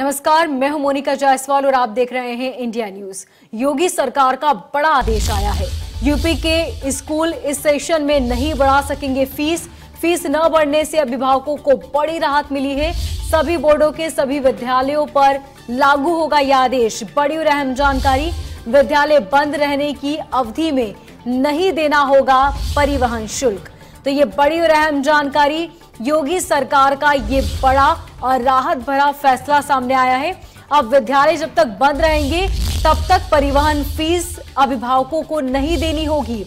नमस्कार, मैं हूँ मोनिका जायसवाल और आप देख रहे हैं इंडिया न्यूज़। योगी सरकार का बड़ा आदेश आया है। यूपी के स्कूल इस सेशन में नहीं बढ़ा सकेंगे फ़ीस। फ़ीस न बढ़ने से अभिभावकों को बड़ी राहत मिली है। सभी बोर्डों के सभी विद्यालयों पर लागू होगा यह आदेश। बड़ी और अहम जानकारी, विद्यालय बंद रहने की अवधि में नहीं देना होगा परिवहन शुल्क। तो ये बड़ी और अहम जानकारी, योगी सरकार का ये बड़ा और राहत भरा फैसला सामने आया है। अब विद्यालय जब तक बंद रहेंगे, तब तक परिवहन फ़ीस अभिभावकों को नहीं देनी होगी।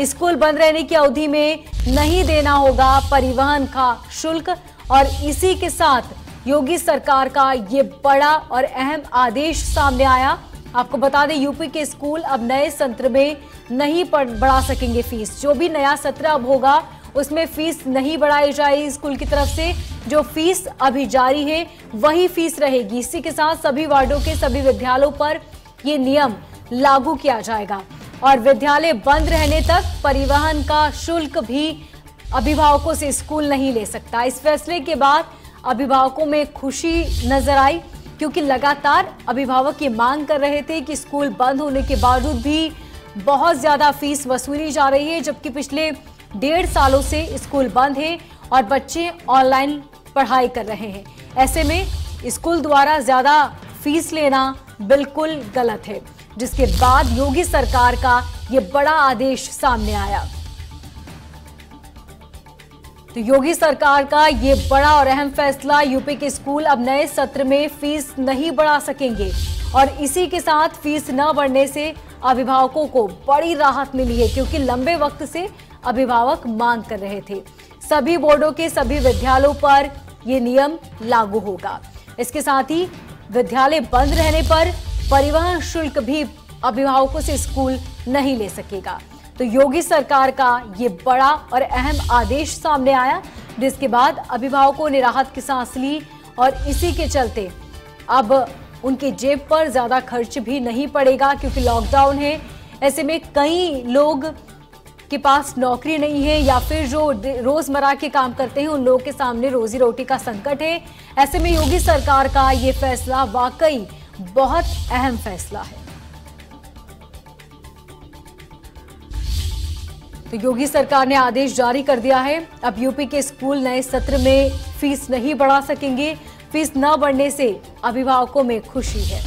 स्कूल बंद रहने की अवधि में नहीं देना होगा परिवहन का शुल्क, और इसी के साथ योगी सरकार का ये बड़ा और अहम आदेश सामने आया। आपको बता दें, यूपी के स्कूल अब नए सत्र में नहीं बढ़ा सकेंगे फ़ीस। जो भी नया सत्र अब होगा उसमें फ़ीस नहीं बढ़ाई जाएगी स्कूल की तरफ़ से। जो फ़ीस अभी जारी है, वही फ़ीस रहेगी। इसी के साथ सभी वार्डों के सभी विद्यालयों पर ये नियम लागू किया जाएगा। और विद्यालय बंद रहने तक परिवहन का शुल्क भी अभिभावकों से स्कूल नहीं ले सकता। इस फैसले के बाद अभिभावकों में खुशी नज़र आई, क्योंकि लगातार अभिभावक ये मांग कर रहे थे कि स्कूल बंद होने के बावजूद भी बहुत ज़्यादा फ़ीस वसूली जा रही है, जबकि पिछले डेढ़ सालों से स्कूल बंद है और बच्चे ऑनलाइन पढ़ाई कर रहे हैं। ऐसे में स्कूल द्वारा ज़्यादा फ़ीस लेना बिल्कुल गलत है, जिसके बाद योगी सरकार का ये बड़ा आदेश सामने आया। तो योगी सरकार का ये बड़ा और अहम फैसला यूपी के स्कूल अब नए सत्र में फ़ीस नहीं बढ़ा सकेंगे और इसी के साथ फ़ीस न बढ़ने से अभिभावकों को बड़ी राहत मिली है, क्योंकि लंबे वक्त से अभिभावक मांग कर रहे थे। सभी बोर्डों के सभी विद्यालयों पर यह नियम लागू होगा। इसके साथ ही विद्यालय बंद रहने पर परिवहन शुल्क भी अभिभावकों से स्कूल नहीं ले सकेगा। तो योगी सरकार का ये बड़ा और अहम आदेश सामने आया, जिसके बाद अभिभावकों ने राहत की सांस ली और इसी के चलते अब उनके जेब पर ज़्यादा खर्च भी नहीं पड़ेगा, क्योंकि लॉकडाउन है। ऐसे में कई लोग के पास नौकरी नहीं है या फिर जो रोज़मर्रा के काम करते हैं, उन लोगों के सामने रोजी रोटी का संकट है। ऐसे में योगी सरकार का ये फैसला वाकई बहुत अहम फैसला है। तो योगी सरकार ने आदेश जारी कर दिया है। अब यूपी के स्कूल नए सत्र में फ़ीस नहीं बढ़ा सकेंगे। फ़ीस न बढ़ने से अभिभावकों में खुशी है।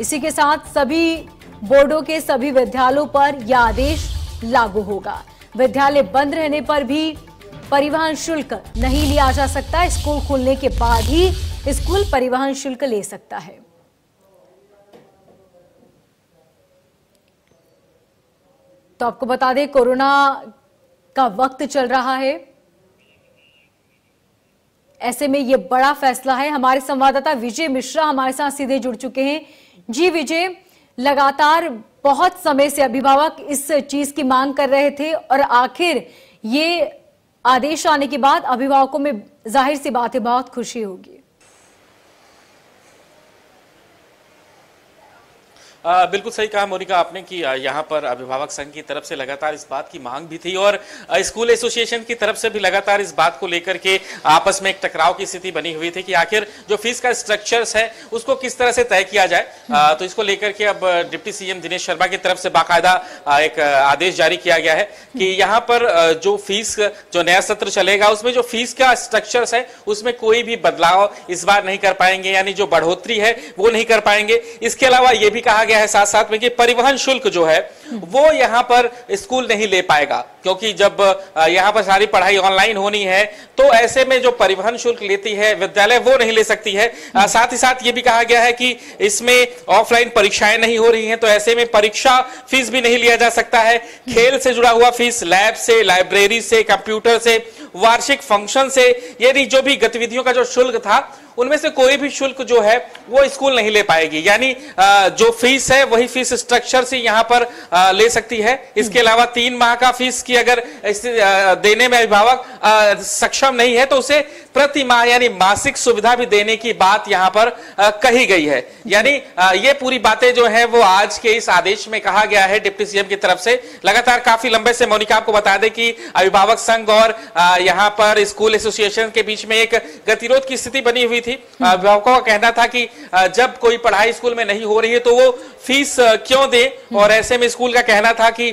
इसी के साथ सभी बोर्डों के सभी विद्यालयों पर यह आदेश लागू होगा। विद्यालय बंद रहने पर भी परिवहन शुल्क नहीं लिया जा सकता। स्कूल खुलने के बाद ही स्कूल परिवहन शुल्क ले सकता है। तो आपको बता दें, कोरोना का वक्त चल रहा है। ऐसे में यह बड़ा फैसला है। हमारे संवाददाता विजय मिश्रा हमारे साथ सीधे जुड़ चुके हैं। जी विजय लगातार बहुत समय से अभिभावक इस चीज़ की मांग कर रहे थे और आखिर ये आदेश आने के बाद अभिभावकों में ज़ाहिर सी बात है बहुत खुशी होगी। बिल्कुल सही कहा मोनिका आपने कि यहाँ पर अभिभावक संघ की तरफ़ से लगातार इस बात की मांग भी थी और स्कूल एसोसिएशन की तरफ़ से भी लगातार इस बात को लेकर के आपस में एक टकराव की स्थिति बनी हुई थी कि आखिर जो फ़ीस का स्ट्रक्चर्स है, उसको किस तरह से तय किया जाए? तो इसको लेकर के अब डिप्टी सीएम दिनेश शर्मा की तरफ़ से बाकायदा एक आदेश जारी किया गया है कि यहाँ पर जो फ़ीस जो नया सत्र चलेगा, उसमें जो फ़ीस का स्ट्रक्चर्स है, उसमें कोई भी बदलाव इस बार नहीं कर पाएँगे, यानी जो बढ़ोतरी है, वो नहीं कर पाएँगे। इसके अलावा ये भी कहा गया गया है साथ साथ में कि परिवहन शुल्क जो है, वो यहाँ पर स्कूल नहीं ले पाएगा। क्योंकि जब यहाँ पर सारी पढ़ाई ऑनलाइन होनी है तो ऐसे में जो परिवहन शुल्क लेती है, विद्यालय वो नहीं ले सकती है। साथ ही साथ ये भी कहा गया है कि इसमें ऑफलाइन परीक्षाएँ नहीं हो रही हैं तो ऐसे में परीक्षा फ़ीस भी नहीं लिया जा सकता है। खेल से जुड़ा हुआ फ़ीस लैब से लाइब्रेरी से कंप्यूटर से, वार्षिक फ़ंक्शन से, यानी जो भी गतिविधियों का जो शुल्क था, उनमें से कोई भी शुल्क जो है, वो स्कूल नहीं ले पाएगी। यानी जो फ़ीस है, वही फ़ीस स्ट्रक्चर से यहाँ पर ले सकती है। इसके अलावा तीन माह का फ़ीस की अगर देने में अभिभावक सक्षम नहीं है तो उसे प्रति माह यानी मासिक सुविधा भी देने की बात यहाँ पर कही गई है। यानी ये पूरी बातें जो है वो आज के इस आदेश में कहा गया है डिप्टी सीएम की तरफ़ से। लगातार काफ़ी लंबे से मोनिका आपको बता दें कि अभिभावक संघ और यहाँ पर स्कूल एसोसिएशन के बीच में एक गतिरोध की स्थिति बनी हुई थी। अभिभावकों का कहना था कि जब कोई पढ़ाई स्कूल में नहीं हो रही है तो वो फ़ीस क्यों दे? और ऐसे में स्कूल का कहना था कि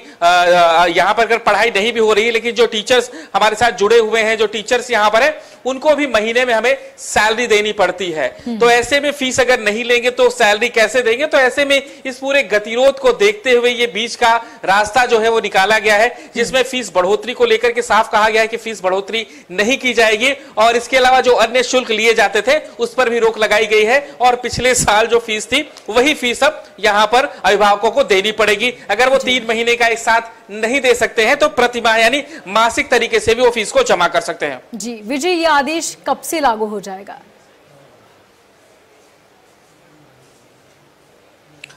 यहाँ पर अगर पढ़ाई नहीं भी हो रही है लेकिन जो टीचर्स हमारे साथ जुड़े हुए हैं जो टीचर्स यहाँ पर है उनको भी महीने में हमें सैलरी देनी पड़ती है। तो ऐसे में फ़ीस अगर नहीं लेंगे तो सैलरी कैसे देंगे? तो ऐसे में इस पूरे गतिरोध को देखते हुए ये बीच का रास्ता जो है वो निकाला गया है जिसमें फ़ीस बढ़ोतरी को लेकर के साफ़ कहा गया है कि फ़ीस बढ़ोतरी नहीं की जाएगी। और इसके अलावा जो अन्य शुल्क लिए जाते थे उस पर भी रोक लगाई गई है। और पिछले साल जो फ़ीस थी वही फ़ीस अब यहाँ पर अभिभावकों को देनी पड़ेगी। अगर वो तीन महीने का एक साथ नहीं दे सकते हैं तो प्रतिमा यानी मासिक तरीके से भी वो फ़ीस को जमा कर सकते हैं। जी, विजय, ये आदेश कब से लागू हो जाएगा?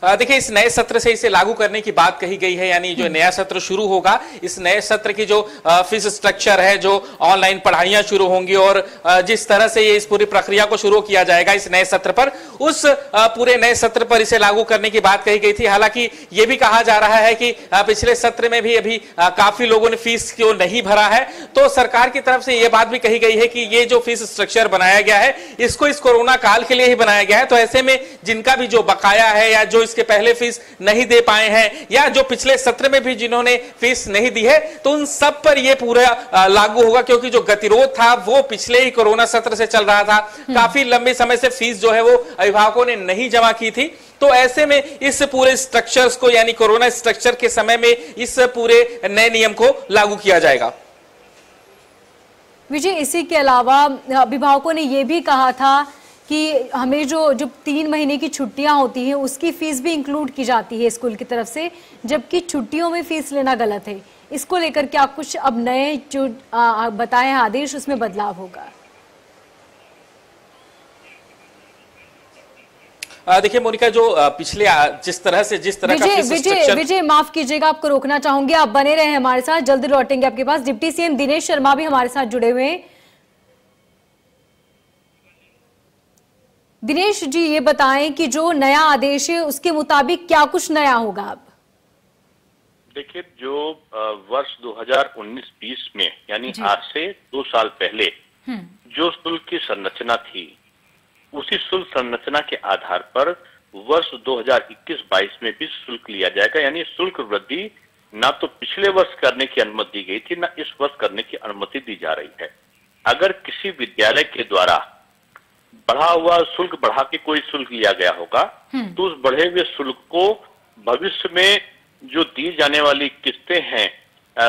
देखिए, इस नए सत्र से इसे लागू करने की बात कही गई है, यानी जो नया सत्र शुरू होगा, इस नए सत्र की जो फ़ीस स्ट्रक्चर है, जो ऑनलाइन पढ़ाइयाँ शुरू होंगी और जिस तरह से ये इस पूरी प्रक्रिया को शुरू किया जाएगा इस नए सत्र पर, उस पूरे नए सत्र पर इसे लागू करने की बात कही गई थी। हालाँकि ये भी कहा जा रहा है कि पिछले सत्र में भी अभी काफ़ी लोगों ने फ़ीस क्यों नहीं भरा है तो सरकार की तरफ़ से यह बात भी कही गई है कि ये जो फ़ीस स्ट्रक्चर बनाया गया है, इसको इस कोरोना काल के लिए ही बनाया गया है। तो ऐसे में जिनका भी जो बकाया है या जो इसके पहले फ़ीस नहीं दे पाए हैं या जो पिछले सत्र में भी जिन्होंने फ़ीस नहीं दी है तो उन सब पर यह पूरा लागू होगा क्योंकि जो गतिरोध था वो पिछले ही कोरोना सत्र से चल रहा था। हम्म। काफ़ी लंबे समय से फ़ीस जो है वो अभिभावकों ने नहीं जमा की थी। तो ऐसे में इस पूरे स्ट्रक्चर्स को यानी कोरोना स्ट्रक्चर के समय में इस पूरे नए नियम को लागू किया जाएगा। विजय इसी के अलावा अभिभावकों ने यह भी कहा था कि हमें जो जो तीन महीने की छुट्टियाँ होती हैं उसकी फ़ीस भी इंक्लूड की जाती है स्कूल की तरफ़ से जबकि छुट्टियों में फ़ीस लेना गलत है। इसको लेकर क्या कुछ अब नए जो बताए हैं आदेश उसमें बदलाव होगा? देखिए मोनिका जो पिछले जिस तरह से जिस तरह विजय विजय विजय माफ़ कीजिएगा आपको रोकना चाहूँगी। आप बने रहे हमारे साथ। जल्दी लौटेंगे आपके पास। डिप्टी सीएम दिनेश शर्मा भी हमारे साथ जुड़े हुए हैं। दिनेश जी ये बताएँ कि जो नया आदेश है उसके मुताबिक क्या कुछ नया होगा अब? देखिए जो वर्ष 2019-20 में यानी आज से दो साल पहले हम्म। जो शुल्क की संरचना थी उसी शुल्क संरचना के आधार पर वर्ष 2021-22 में भी शुल्क लिया जाएगा। यानी शुल्क वृद्धि ना तो पिछले वर्ष करने की अनुमति दी गई थी ना इस वर्ष करने की अनुमति दी जा रही है। अगर किसी विद्यालय के द्वारा बढ़ा हुआ शुल्क बढ़ा के कोई शुल्क लिया गया होगा हम्म। तो उस बढ़े हुए शुल्क को भविष्य में जो दी जाने वाली किस्तें हैं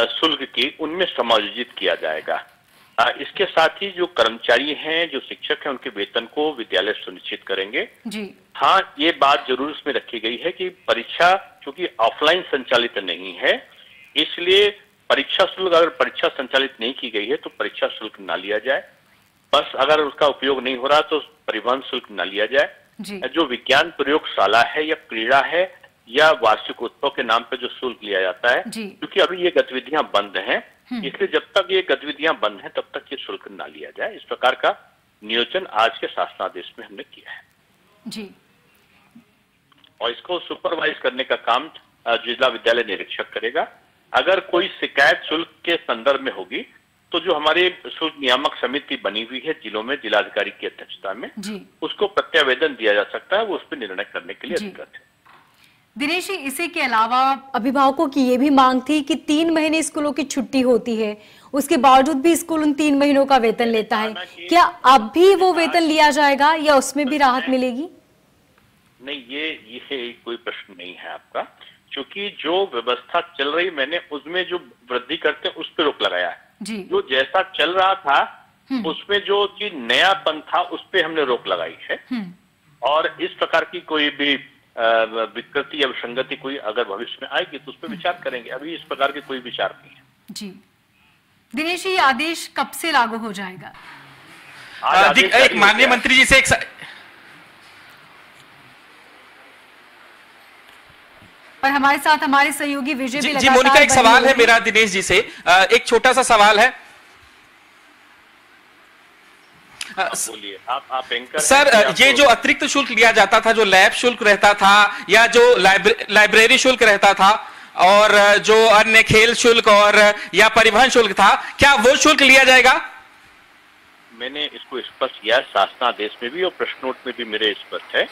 शुल्क की उनमें समायोजित किया जाएगा। इसके साथ ही जो कर्मचारी हैं जो शिक्षक हैं उनके वेतन को विद्यालय सुनिश्चित करेंगे। जी। हाँ ये बात ज़रूर इसमें रखी गई है कि परीक्षा चूँकि ऑफलाइन संचालित नहीं है इसलिए परीक्षा शुल्क अगर परीक्षा संचालित नहीं की गई है तो परीक्षा शुल्क ना लिया जाए। बस अगर उसका उपयोग नहीं हो रहा तो परिवहन शुल्क न लिया जाए। जो। विज्ञान प्रयोगशाला है या क्रीड़ा है या वार्षिक उत्सव के नाम पे जो शुल्क लिया जाता है क्योंकि अभी ये गतिविधियाँ बंद हैं हम्म। इसलिए जब तक ये गतिविधियाँ बंद हैं तब तक ये शुल्क ना लिया जाए। इस प्रकार का नियोजन आज के शासनादेश में हमने किया है। जी। और इसको सुपरवाइज करने का काम जिला विद्यालय निरीक्षक करेगा। अगर कोई शिकायत शुल्क के संदर्भ में होगी तो जो हमारे शुल्क नियामक समिति बनी हुई है जिलों में जिलाधिकारी की अध्यक्षता में। उसको प्रत्यावेदन दिया जा सकता है वो उस पर निर्णय करने के लिए अधिकृत है। दिनेश जी इसी के अलावा अभिभावकों की ये भी मांग थी कि तीन महीने स्कूलों की छुट्टी होती है उसके बावजूद भी स्कूल उन तीन महीनों का वेतन लेता है। क्या अब भी वो वेतन लिया जाएगा या उसमें भी राहत मिलेगी? नहीं ये ये कोई प्रश्न नहीं है आपका क्योंकि जो व्यवस्था चल रही मैंने उसमें जो वृद्धि करते हैं उस पर रोक लगाया है। जी। जो जैसा चल रहा था हम्म। उसमें जो चीज़ नयापन था उस पर हमने रोक लगाई है। हम्म। और इस प्रकार की कोई भी विकृति या विसंगति कोई अगर भविष्य में आएगी तो उस पर विचार करेंगे। अभी इस प्रकार के कोई विचार नहीं है। जी। दिनेश ये आदेश कब से लागू हो जाएगा? एक माननीय मंत्री जी से एक और हमारे साथ हमारे सहयोगी विजय भी जी मोनिका एक सवाल है मेरा दिनेश जी से। एक छोटा सा सवाल है। आप आप एंकर सर ये जो अतिरिक्त शुल्क लिया जाता था जो लैब शुल्क रहता था या जो लाइब्रेरी शुल्क रहता था और जो अन्य खेल शुल्क और या परिवहन शुल्क था क्या वो शुल्क लिया जाएगा? मैंने इसको स्पष्ट किया शासनादेश में भी और प्रश्न नोट में भी मेरे स्पष्ट है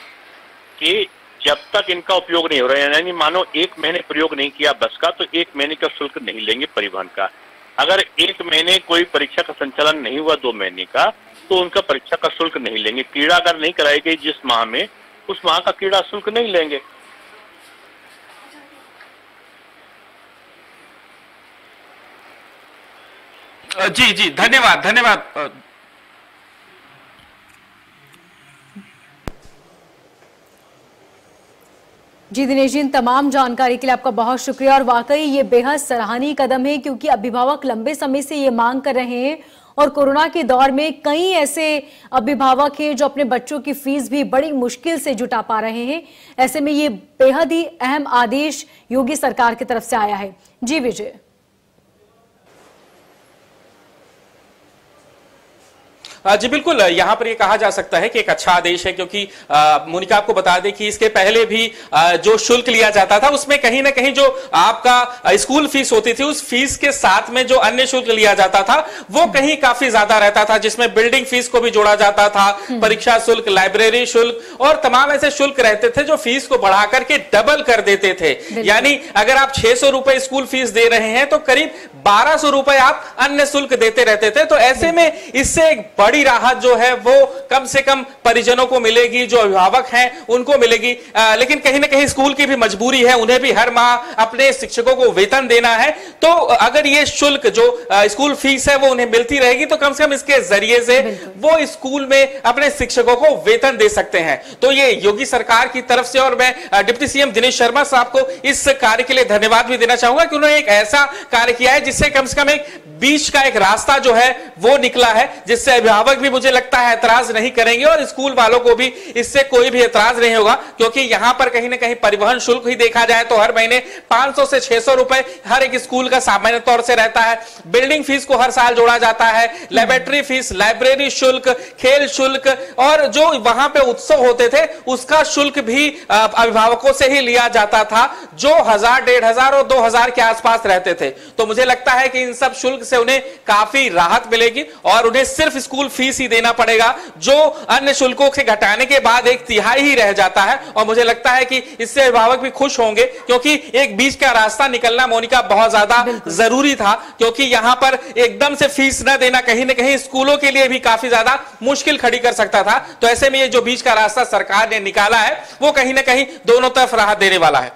कि जब तक इनका उपयोग नहीं हो रहा है, यानी मानो एक महीने प्रयोग नहीं किया बस का तो एक महीने का शुल्क नहीं लेंगे परिवहन का। अगर एक महीने कोई परीक्षा का संचालन नहीं हुआ दो महीने का तो उनका परीक्षा का शुल्क नहीं लेंगे। क्रीड़ा अगर नहीं कराई गई जिस माह में, उस माह का क्रीड़ा शुल्क नहीं लेंगे। जी जी, धन्यवाद धन्यवाद जी दिनेश जी, इन तमाम जानकारी के लिए आपका बहुत शुक्रिया। और वाकई ये बेहद सराहनीय कदम है, क्योंकि अभिभावक लंबे समय से ये मांग कर रहे हैं। और कोरोना के दौर में कई ऐसे अभिभावक हैं जो अपने बच्चों की फ़ीस भी बड़ी मुश्किल से जुटा पा रहे हैं। ऐसे में ये बेहद ही अहम आदेश योगी सरकार की तरफ़ से आया है। जी विजय। जी बिल्कुल यहाँ पर ये कहा जा सकता है कि एक अच्छा आदेश है क्योंकि मोनिका आपको बता दें कि इसके पहले भी जो शुल्क लिया जाता था उसमें कहीं ना कहीं जो आपका स्कूल फ़ीस होती थी उस फ़ीस के साथ में जो अन्य शुल्क लिया जाता था वो कहीं काफ़ी ज़्यादा रहता था जिसमें बिल्डिंग फ़ीस को भी जोड़ा जाता था हम्म। परीक्षा शुल्क लाइब्रेरी शुल्क और तमाम ऐसे शुल्क रहते थे जो फ़ीस को बढ़ा करके डबल कर देते थे। यानी अगर आप छह सौ रुपए स्कूल फ़ीस दे रहे हैं तो करीब बारह सौ रुपए आप अन्य शुल्क देते रहते थे तो ऐसे में इससे एक बड़ी बड़ी राहत जो है वो कम से कम परिजनों को मिलेगी जो अभिभावक हैं उनको मिलेगी। आ, लेकिन कहीं ना कहीं स्कूल की भी मजबूरी है उन्हें भी हर माह अपने शिक्षकों को वेतन देना है। तो अगर ये शुल्क जो आ, स्कूल फ़ीस है वो उन्हें मिलती रहेगी तो कम से कम इसके ज़रिए से वो स्कूल में अपने शिक्षकों को वेतन दे सकते हैं। तो ये योगी सरकार की तरफ़ से और मैं डिप्टी सीएम दिनेश शर्मा साहब को इस कार्य के लिए धन्यवाद भी देना चाहूँगा कि उन्होंने एक ऐसा कार्य किया है जिससे कम से कम एक बीच का एक रास्ता जो है वो निकला है जिससे अभिभावक भी मुझे लगता है ऐतराज नहीं करेंगे और स्कूल वालों को भी इससे कोई भी ऐतराज नहीं होगा, क्योंकि यहाँ पर कहीं ना कहीं परिवहन शुल्क ही देखा जाए तो हर महीने 500 से 600 रुपए हर एक स्कूल का सामान्य तौर से रहता है। बिल्डिंग फ़ीस को हर साल जोड़ा जाता है, लेबोरेटरी फ़ीस, लाइब्रेरी शुल्क, खेल शुल्क, और जो वहाँ पे उत्सव होते थे, उसका शुल्क भी अभिभावकों से ही लिया जाता था, जो हज़ार, डेढ़ हज़ार और दो हज़ार के आसपास रहते थे। तो मुझे लगता है कि इन सब शुल्क से उन्हें काफ़ी राहत मिलेगी और उन्हें सिर्फ़ स्कूल फ़ीस ही देना पड़ेगा जो अन्य शुल्कों से घटाने के बाद एक तिहाई ही रह जाता है। और मुझे लगता है कि इससे अभिभावक भी खुश होंगे क्योंकि एक बीच का रास्ता निकलना मोनिका बहुत ज़्यादा ज़रूरी था क्योंकि यहाँ पर एकदम से फ़ीस न देना कहीं ना कहीं स्कूलों के लिए भी काफ़ी ज़्यादा मुश्किल खड़ी कर सकता था। तो ऐसे में ये जो बीच का रास्ता सरकार ने निकाला है वो कहीं ना कहीं दोनों तरफ़ राहत देने वाला है।